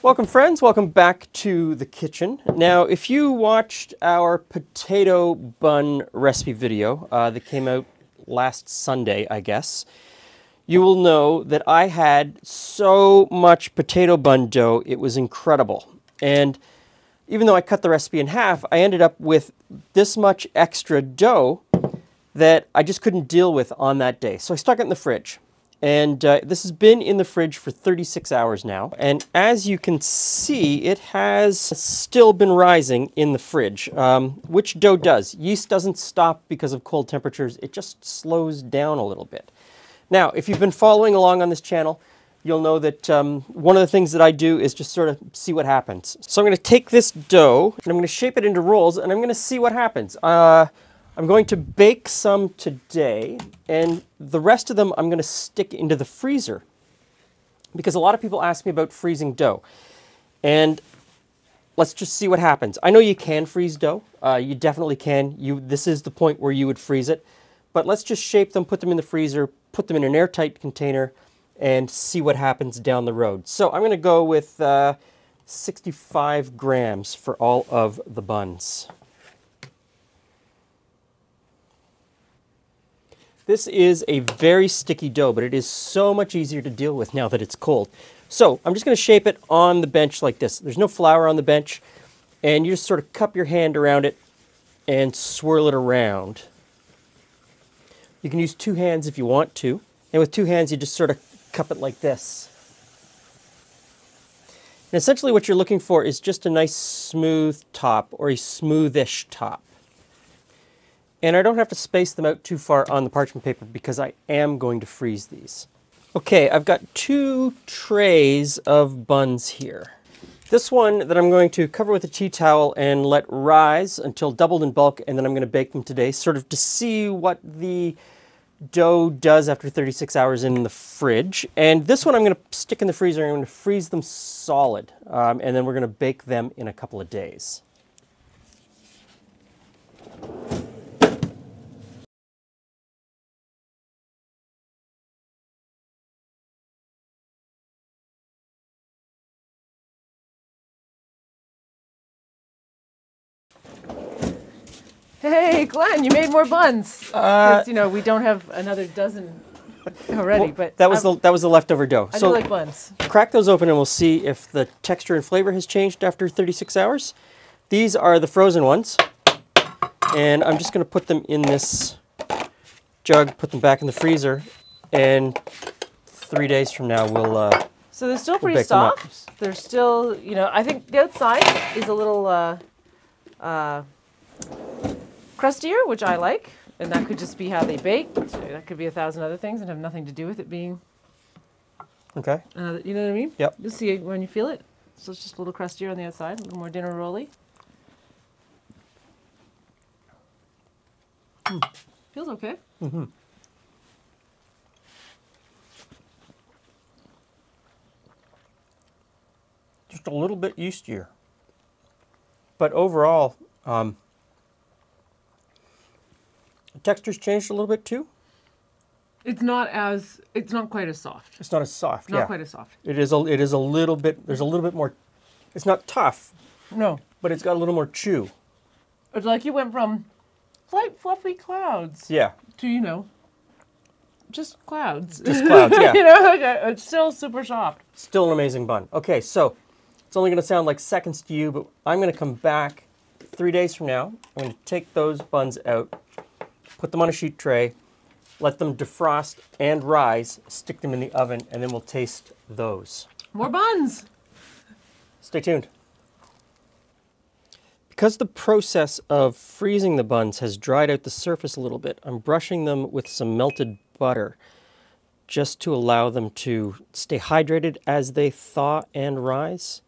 Welcome, friends. Welcome back to the kitchen. Now, if you watched our potato bun recipe video uh, that came out last Sunday, I guess, you will know that I had so much potato bun dough, it was incredible. And even though I cut the recipe in half, I ended up with this much extra dough that I just couldn't deal with on that day. So I stuck it in the fridge. And uh, this has been in the fridge for 36 hours now. And as you can see, it has still been rising in the fridge, um, which dough does. Yeast doesn't stop because of cold temperatures. It just slows down a little bit. Now, if you've been following along on this channel, you'll know that um, one of the things that I do is just sort of see what happens. So I'm going to take this dough and I'm going to shape it into rolls and I'm going to see what happens. Uh, I'm going to bake some today, and the rest of them I'm going to stick into the freezer because a lot of people ask me about freezing dough. And let's just see what happens. I know you can freeze dough. Uh, you definitely can. You This is the point where you would freeze it. But let's just shape them, put them in the freezer, put them in an airtight container, and see what happens down the road. So I'm going to go with uh, 65 grams for all of the buns. This is a very sticky dough, but it is so much easier to deal with now that it's cold. So I'm just going to shape it on the bench like this. There's no flour on the bench, and you just sort of cup your hand around it and swirl it around. You can use two hands if you want to, and with two hands you just sort of cup it like this. And essentially what you're looking for is just a nice smooth top or a smoothish top. And I don't have to space them out too far on the parchment paper because I am going to freeze these. Okay, I've got two trays of buns here. This one that I'm going to cover with a tea towel and let rise until doubled in bulk, and then I'm going to bake them today, sort of to see what the dough does after 36 hours in the fridge. And this one I'm going to stick in the freezer, I'm going to freeze them solid, um, and then we're going to bake them in a couple of days. Hey, Glenn, you made more buns. Uh, you know we don't have another dozen already, Well, but that was I'm- the that was the leftover dough. I so like buns. crack those open and we'll see if the texture and flavor has changed after 36 hours. These are the frozen ones. And I'm just going to put them in this jug, put them back in the freezer, and three days from now we'll. Uh, So they're still pretty up. soft. They're still, you know, I think the outside is a little uh, uh, crustier, which I like, and that could just be how they bake. That could be a thousand other things and have nothing to do with it being, okay. uh, you know what I mean? Yep. You'll see when you feel it. So it's just a little crustier on the outside, a little more dinner rolly. Feels okay. Mm-hmm. Just a little bit yeastier. But overall, um, the texture's changed a little bit too. It's not as, it's not quite as soft. It's not as soft. Not yeah. quite as soft. It is a it is a little bit. There's a little bit more. It's not tough, No. but it's got a little more chew. It's like you went from light, fluffy clouds Yeah. to, you know, just clouds. Just clouds. Yeah. you know, like uh, it's still super soft. Still an amazing bun. Okay, so it's only going to sound like seconds to you, but I'm going to come back three days from now. I'm going to take those buns out, put them on a sheet tray, let them defrost and rise, stick them in the oven, and then we'll taste those. More buns. Stay tuned. Because the process of freezing the buns has dried out the surface a little bit, I'm brushing them with some melted butter just to allow them to stay hydrated as they thaw and rise.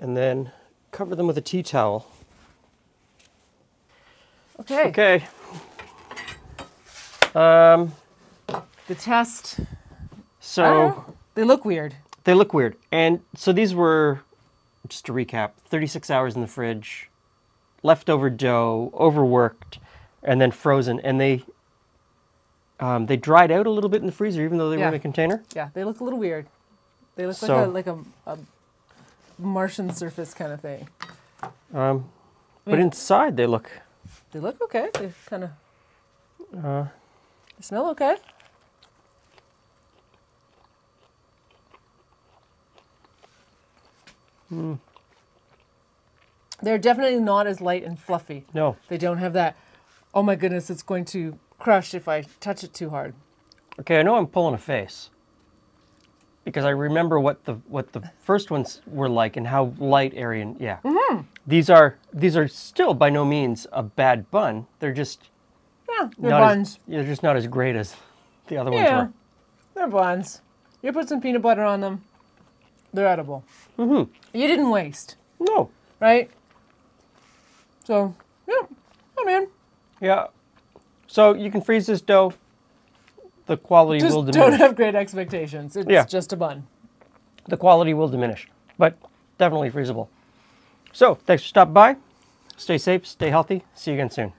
And then cover them with a tea towel. Okay. Okay. Um, The test. so. I. They look weird. They look weird. And so these were, just to recap, 36 hours in the fridge, leftover dough, overworked, and then frozen. And they Um, they dried out a little bit in the freezer, even though they were in a container. Yeah, they look a little weird. They look So- like a like a, a Martian surface kind of thing. Um, but mean- inside they look. They look okay. They kind of Uh, they smell okay. Hmm. They're definitely not as light and fluffy. no. They don't have that. Oh my goodness, it's going to crush if I touch it too hard. Okay, I know I'm pulling a face because I remember what the what the first ones were like and how light, airy, and yeah. Mm-hmm. These are these are still by no means a bad bun. They're just Yeah, they're not buns. As, they're just not as great as the other ones Yeah, were. they're buns. You put some peanut butter on them. They're edible. Mm-hmm. You didn't waste, No. right? So, yeah, I'm in. Yeah. So you can freeze this dough. The quality Just will don't have great expectations. It's Yeah. just a bun. the quality will diminish, but definitely freezable. So thanks for stopping by. Stay safe, stay healthy. See you again soon.